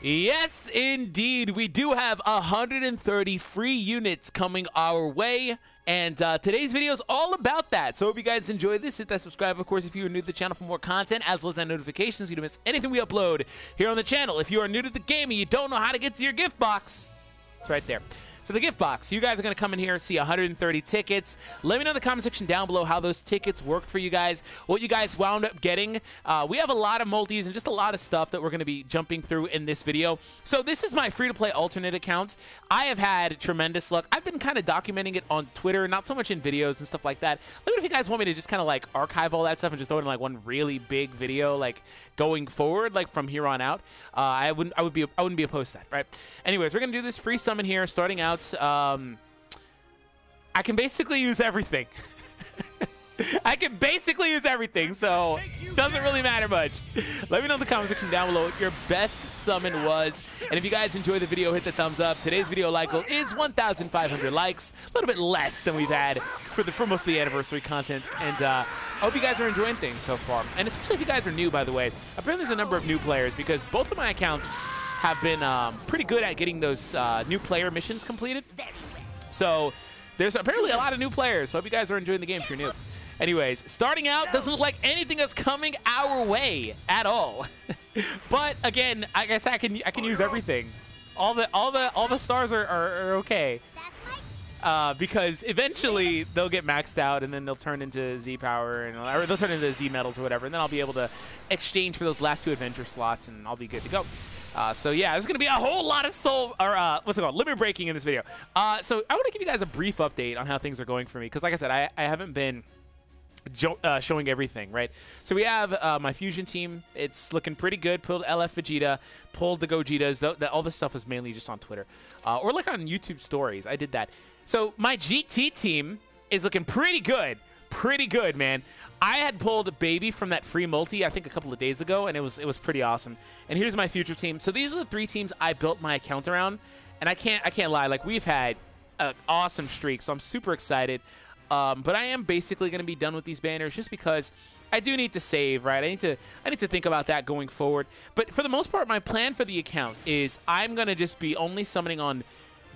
Yes, indeed. We do have 130 free units coming our way. And uh, today's video is all about that. So hope you guys enjoyed this. Hit that subscribe, of course, if you are new to the channel for more content, as well as that notifications. You don't miss anything we upload here on the channel. If you are new to the game and you don't know how to get to your gift box, it's right there. So the gift box, you guys are going to come in here, see 130 tickets. Let me know in the comment section down below how those tickets worked for you guys, what you guys wound up getting. Uh, we have a lot of multis and just a lot of stuff that we're going to be jumping through in this video. So this is my free-to-play alternate account. I have had tremendous luck. I've been kind of documenting it on Twitter, not so much in videos and stuff like that. Let me know if you guys want me to just kind of like archive all that stuff and just throw it in like one really big video, like going forward, like from here on out. Uh, I wouldn't, I would be, I wouldn't be opposed to that, right? Anyways, we're gonna do this free summon here, starting out um, I can basically use everything. I can basically use everything, so doesn't really matter much. Let me know in the comment section down below what your best summon was. And if you guys enjoyed the video, hit the thumbs up. Today's video like goal is 1,500 likes, a little bit less than we've had for the for most of the anniversary content. And uh, I hope you guys are enjoying things so far. And especially if you guys are new, by the way. Apparently there's a number of new players because both of my accounts have been um, pretty good at getting those uh, new player missions completed. So there's apparently a lot of new players. So hope you guys are enjoying the game if you're new. Anyways, starting out doesn't look like anything is coming our way at all. but again, I guess I can I can use everything. All the all the all the stars are, are, are okay. Uh, because eventually they'll get maxed out and then they'll turn into Z power and or they'll turn into Z medals or whatever, and then I'll be able to exchange for those last two adventure slots and I'll be good to go. Uh, so yeah, there's gonna be a whole lot of soul or uh, what's it called, limit breaking in this video. Uh, so I want to give you guys a brief update on how things are going for me because, like I said, I, I haven't been uh, showing everything, right? So we have uh, my fusion team. It's looking pretty good. Pulled LF Vegeta, pulled the Gogetas. The, the, all this stuff was mainly just on Twitter uh, or like on YouTube stories. I did that. So my GT team is looking pretty good pretty good, man. I had pulled Baby from that free multi, I think a couple of days ago, and it was it was pretty awesome. And here's my future team. So these are the three teams I built my account around, and I can't I can't lie, like we've had an awesome streak, so I'm super excited. Um, but I am basically going to be done with these banners just because I do need to save, right? I need to I need to think about that going forward. But for the most part, my plan for the account is I'm going to just be only summoning on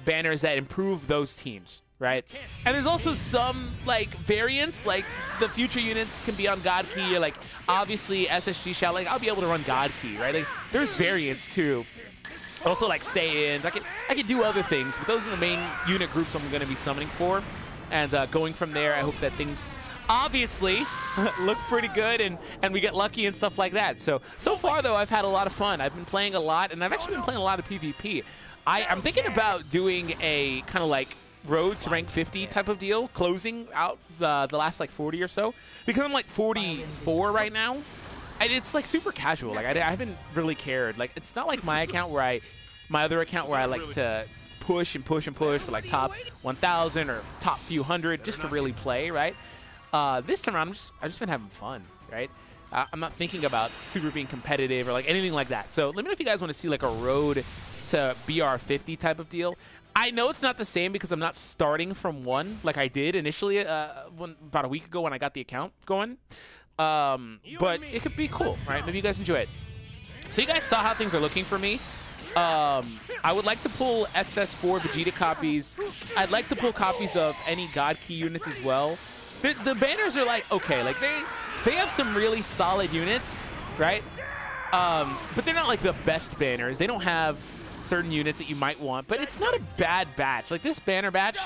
banners that improve those teams, right? And there's also some like variants, like the future units can be on God Ki, or like obviously SSG Shell, like I'll be able to run God Ki, right? Like there's variants too. Also like Saiyans, I can I can do other things, but those are the main unit groups I'm going to be summoning for. And uh, going from there, I hope that things obviously look pretty good and, and we get lucky and stuff like that. So, so far though, I've had a lot of fun. I've been playing a lot and I've actually been playing a lot of PvP. I, I'm thinking about doing a kind of like road to rank 50 type of deal, closing out the, the last like 40 or so, because I'm like 44 right now. And it's like super casual. Like I, I haven't really cared. Like it's not like my account where I, my other account where I like to push and push and push for like top 1,000 or top few hundred just to really play, right? Uh, this time around, I'm just, I've just been having fun, right? Uh, I'm not thinking about super being competitive or like anything like that. So let me know if you guys want to see like a road to BR50 type of deal. I know it's not the same because I'm not starting from one like I did initially uh, when, about a week ago when I got the account going. Um, but it could be cool, right? Maybe you guys enjoy it. So you guys saw how things are looking for me. Um, I would like to pull SS4 Vegeta copies. I'd like to pull copies of any God Ki units as well. The, the banners are like, okay, like they, they have some really solid units, right? Um, but they're not like the best banners. They don't have certain units that you might want, but it's not a bad batch. Like this banner batch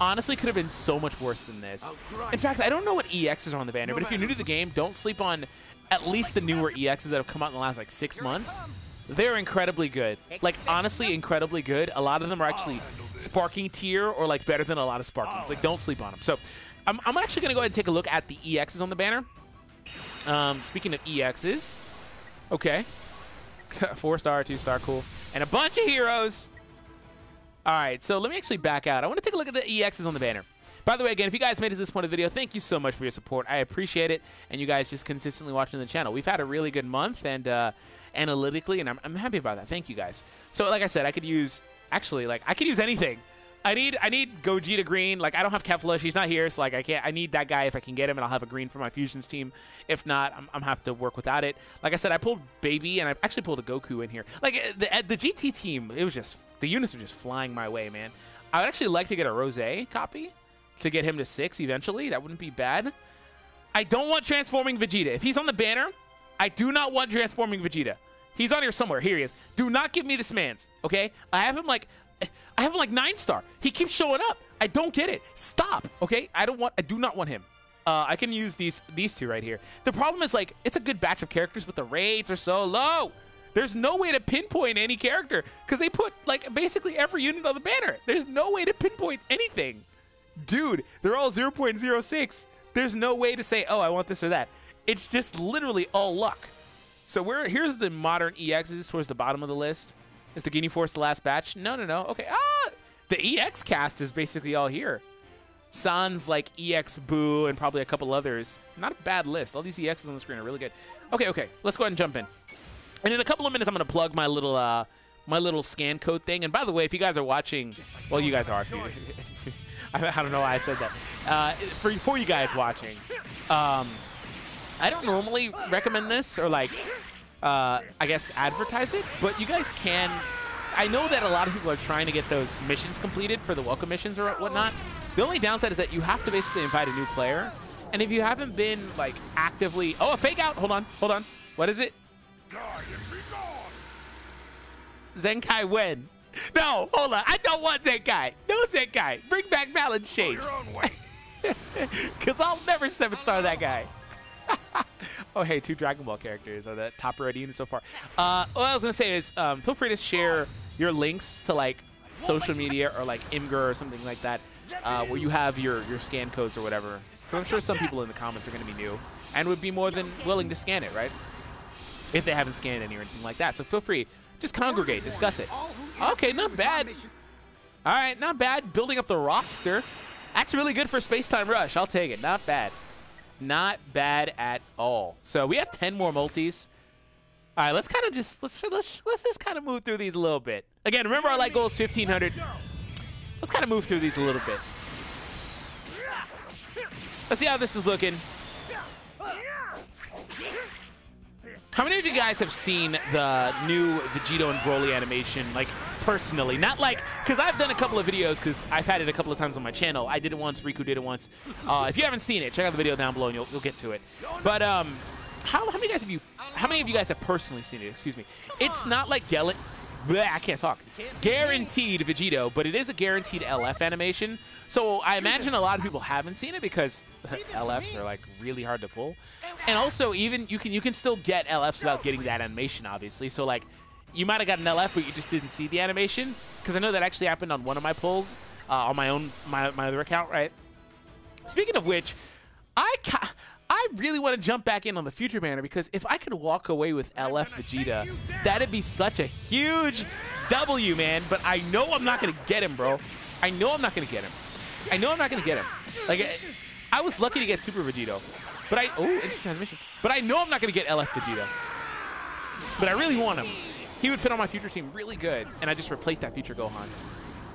honestly could have been so much worse than this. In fact, I don't know what EXs are on the banner, but if you're new to the game, don't sleep on at least the newer EXs that have come out in the last like six months. They're incredibly good. Like honestly, incredibly good. A lot of them are actually sparking tier or like better than a lot of sparkings. Like don't sleep on them. So I'm, I'm actually gonna go ahead and take a look at the EXs on the banner. Um, speaking of EXs, okay. Four star, two star, cool. And a bunch of heroes. All right, so let me actually back out. I want to take a look at the EXs on the banner. By the way, again, if you guys made it to this point of the video, thank you so much for your support. I appreciate it, and you guys just consistently watching the channel. We've had a really good month, and uh, analytically, and I'm, I'm happy about that. Thank you guys. So, like I said, I could use, actually, like, I could use anything. I need I need Gogeta green. Like I don't have Kefla. She's not here, so like I can't. I need that guy if I can get him, and I'll have a green for my fusions team. If not, I'm, I'm have to work without it. Like I said, I pulled Baby, and I actually pulled a Goku in here. Like uh, the uh, the GT team, it was just the units were just flying my way, man. I would actually like to get a Rose copy to get him to six eventually. That wouldn't be bad. I don't want transforming Vegeta. If he's on the banner, I do not want transforming Vegeta. He's on here somewhere. Here he is. Do not give me this man's, okay? I have him like I have him like nine star. He keeps showing up. I don't get it. Stop. Okay. I don't want. I do not want him. Uh, I can use these these two right here. The problem is like it's a good batch of characters, but the rates are so low. There's no way to pinpoint any character because they put like basically every unit on the banner. There's no way to pinpoint anything. Dude, they're all 0.06. There's no way to say, oh, I want this or that. It's just literally all luck. So we're here's the modern EXs towards the bottom of the list. Is the Ginyu Force the last batch? No, no, no. Okay. Ah, the EX cast is basically all here. Sans, like EX Boo, and probably a couple others. Not a bad list. All these EXs on the screen are really good. Okay, okay. Let's go ahead and jump in. And in a couple of minutes, I'm going to plug my little uh, my little scan code thing. And by the way, if you guys are watching, well, you guys are. I don't know why I said that. Uh, for, for you guys watching, um, I don't normally recommend this or like uh, I guess, advertise it. But you guys can. I know that a lot of people are trying to get those missions completed for the welcome missions or whatnot. The only downside is that you have to basically invite a new player. And if you haven't been, like, actively... Oh, a fake out! Hold on, hold on. What is it? Zenkai win. No, hold on. I don't want Zenkai. No Zenkai. Bring back balance Shade. Because I'll never seven-star that guy. oh, hey, two Dragon Ball characters are the top rated so far. Uh, what I was going to say is um, feel free to share your links to, like, social media or, like, Imgur or something like that uh, where you have your, your scan codes or whatever. Because I'm sure some people in the comments are going to be new and would be more than willing to scan it, right? If they haven't scanned any or anything like that. So feel free. Just congregate. Discuss it. Okay, not bad. All right, not bad. Building up the roster. That's really good for Space Time Rush. I'll take it. Not bad. Not bad at all. So we have 10 more multis. All right, let's kind of just let's let's let's just kind of move through these a little bit. Again, remember our light goal is 1500. Let's kind of move through these a little bit. Let's see how this is looking. How many of you guys have seen the new Vegito and Broly animation, like, personally? Not like, because I've done a couple of videos, because I've had it a couple of times on my channel. I did it once, Riku did it once. Uh, if you haven't seen it, check out the video down below and you'll, you'll get to it. But, um, how, how many guys have you, how many of you guys have personally seen it? Excuse me. It's not like Gellin, bleh, I can't talk. Guaranteed Vegito, but it is a guaranteed LF animation. So I imagine a lot of people haven't seen it because LFs are like really hard to pull. And also, even you can you can still get LFs without getting that animation, obviously. So like, you might have got an LF, but you just didn't see the animation. Because I know that actually happened on one of my pulls uh, on my own my my other account, right? Speaking of which, I I really want to jump back in on the future banner because if I could walk away with LF Vegeta, that'd be such a huge W, man. But I know I'm not gonna get him, bro. I know I'm not gonna get him. I know I'm not gonna get him. Like, I was lucky to get Super Vegito. But I, oh, instant transmission. But I know I'm not going to get LF Vegeta. But I really want him. He would fit on my future team really good, and I just replaced that future Gohan.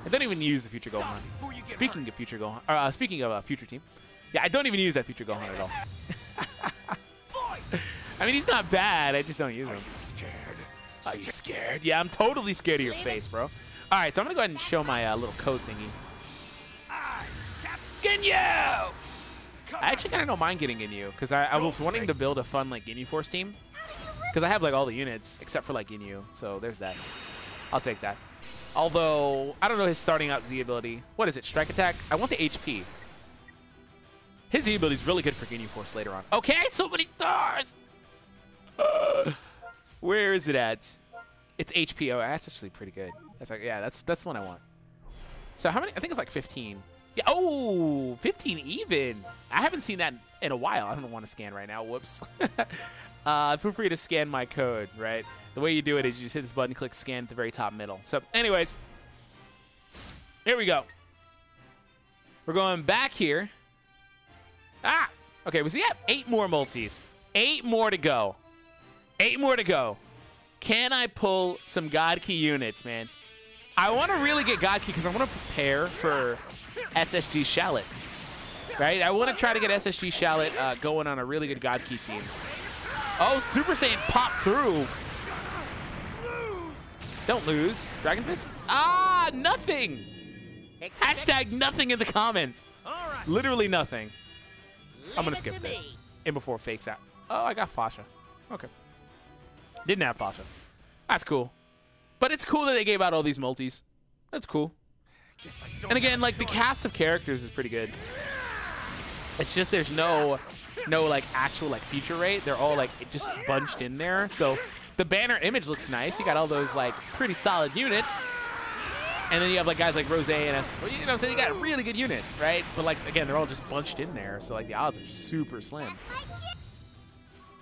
I don't even use the future Gohan. Speaking of future Gohan, uh, speaking of uh, future team, yeah, I don't even use that future Gohan at all. I mean, he's not bad. I just don't use him. Are you scared? Yeah, I'm totally scared of your face, bro. All right, so I'm gonna go ahead and show my uh, little code thingy. Ginyu! I actually kind of don't mind getting Ginyu because I, I, was wanting to build a fun like Ginyu Force team because I have like all the units except for like Inu, So there's that. I'll take that. Although I don't know his starting out Z ability. What is it? Strike attack? I want the HP. His Z ability is really good for Ginyu Force later on. Okay, so many stars. Uh, where is it at? It's HP. Oh, that's actually pretty good. That's like yeah, that's that's one I want. So how many? I think it's like 15. Yeah, oh, 15 even. I haven't seen that in a while. I don't want to scan right now. Whoops. uh, feel free to scan my code, right? The way you do it is you just hit this button, click scan at the very top middle. So anyways, here we go. We're going back here. Ah, okay, we see have eight more multis. Eight more to go. Eight more to go. Can I pull some God Ki units, man? I want to really get God Ki because I want to prepare for SSG Shallot. Right? I want to try to get SSG Shallot uh, going on a really good God Ki team. Oh, Super Saiyan popped through. Don't lose. Dragon Fist? Ah, nothing. Hashtag nothing in the comments. Literally nothing. I'm going to skip this. And before fakes out. Oh, I got Fasha. Okay. Didn't have Fasha. That's cool. But it's cool that they gave out all these multis. That's cool. And again, like the cast of characters is pretty good. It's just there's no no like actual like feature rate. They're all like just bunched in there. So the banner image looks nice. You got all those like pretty solid units. And then you have like guys like Rose and S. You know what I'm saying? You got really good units, right? But like again, they're all just bunched in there. So like the odds are super slim.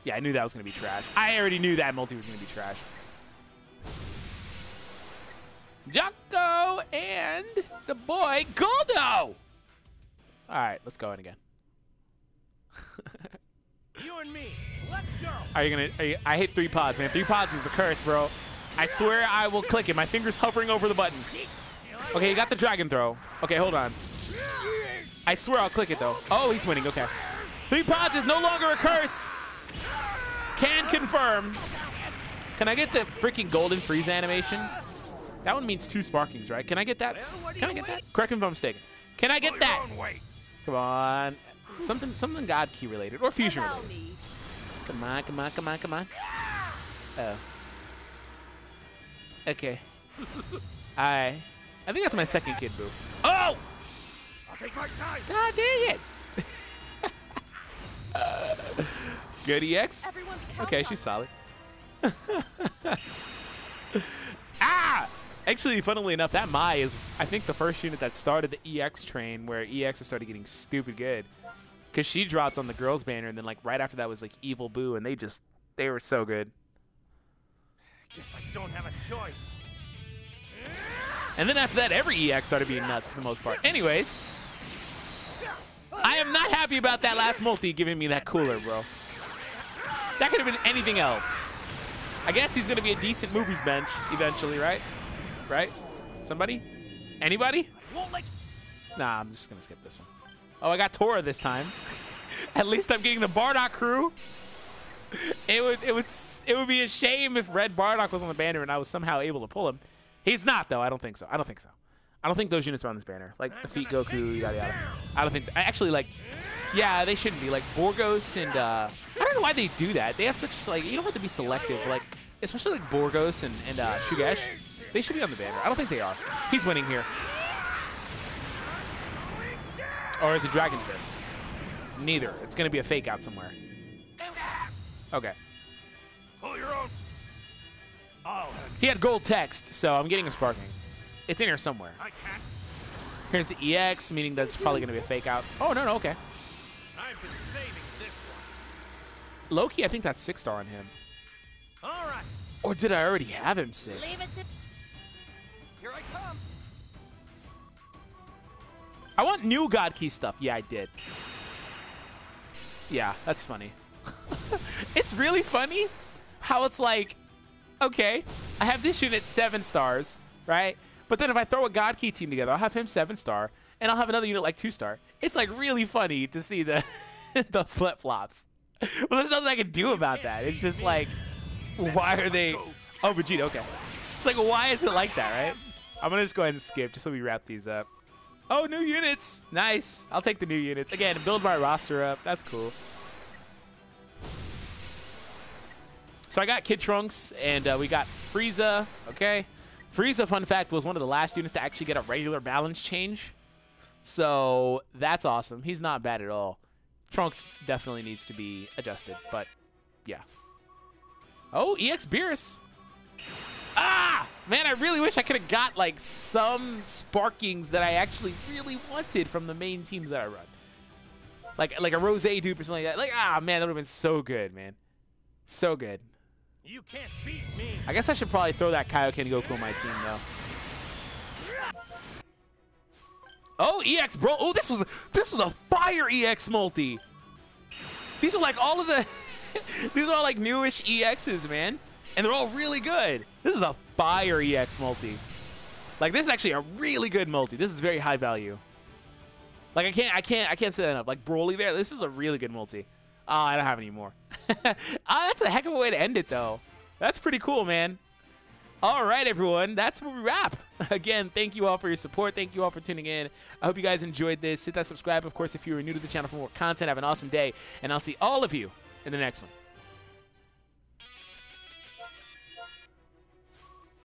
Yeah, I knew that was gonna be trash. I already knew that multi was gonna be trash. Jocko and the boy Guldo. All right, let's go in again. you and me, let's go. Are you gonna? Are you, I hate three pods, man. Three pods is a curse, bro. I swear I will click it. My finger's hovering over the button. Okay, you got the dragon throw. Okay, hold on. I swear I'll click it though. Oh, he's winning. Okay. Three pods is no longer a curse. Can confirm. Can I get the freaking golden Frieza animation? That one means two sparkings, right? Can I get that? Can I get that? Correct me if I'm mistaken. Can I get oh, that? Come on. Something something God Ki related or fusion related. Come on, come on, come on, come on. Oh. Okay. I I think that's my second kid boo. Oh! I'll take my time. God dang it! Good EX? Okay, she's solid. ah! Actually, funnily enough, that Mai is, I think, the first unit that started the EX train where EX started getting stupid good. Because she dropped on the girls' banner, and then, like, right after that was, like, Evil Boo, and they just, they were so good. Guess I don't have a choice. And then after that, every EX started being nuts for the most part. Anyways, I am not happy about that last multi giving me that Cooler, bro. That could have been anything else. I guess he's going to be a decent movies bench eventually, right? Right? Somebody? Anybody? Nah, I'm just going to skip this one. Oh, I got Tora this time. At least I'm getting the Bardock crew. It would it would it would be a shame if Red Bardock was on the banner and I was somehow able to pull him. He's not though. I don't think so. I don't think so. I don't think those units are on this banner. Like defeat Goku, yada yada. I don't think. Actually, like, yeah, they shouldn't be. Like Borgos and uh, I don't know why they do that. They have such like you don't have to be selective. Like especially like Borgos and and uh, Shugesh, they should be on the banner. I don't think they are. He's winning here. Or is it Dragon Fist? Neither. It's gonna be a fake out somewhere. Okay. Pull your own. I'll He had gold text, so I'm getting a sparking. It's in here somewhere. I can't. Here's the EX, meaning that's probably going to be a fake out. Oh, no, no, okay. I've been saving this one. Loki, I think that's six star on him. All right. Or did I already have him six? I want new God Ki stuff. Yeah, I did. Yeah, that's funny. it's really funny how it's like, okay, I have this unit seven stars, right? But then if I throw a God Ki team together, I'll have him seven star, and I'll have another unit like two star. It's like really funny to see the the flip flops. Well, there's nothing I can do about that. It's just like, why are they? Oh, Vegeta. Okay. It's like, why is it like that, right? I'm gonna just go ahead and skip just so we wrap these up. Oh, new units. Nice. I'll take the new units. Again, build my roster up. That's cool. So I got Kid Trunks, and uh, we got Frieza, okay? Frieza, fun fact, was one of the last units to actually get a regular balance change. So that's awesome. He's not bad at all. Trunks definitely needs to be adjusted, but yeah. Oh, EX Beerus. Ah! Man, I really wish I could have got like some sparkings that I actually really wanted from the main teams that I run. Like like a Rose dupe or something like that. Like, ah, man, that would have been so good, man. So good. You can't beat me. I guess I should probably throw that Kaioken Goku on my team, though. Oh, EX, bro. Oh, this was this was a fire EX multi. These are like all of the these are all like newish EXs, man. And they're all really good. This is a fire EX multi. Like this is actually a really good multi. This is very high value. Like I can't I can't I can't say that enough. Like Broly there, this is a really good multi. Oh, I don't have any more. ah, that's a heck of a way to end it though. That's pretty cool, man. All right, everyone. That's where we wrap. Again, thank you all for your support. Thank you all for tuning in. I hope you guys enjoyed this. Hit that subscribe, of course, if you are new to the channel for more content. Have an awesome day, and I'll see all of you in the next one.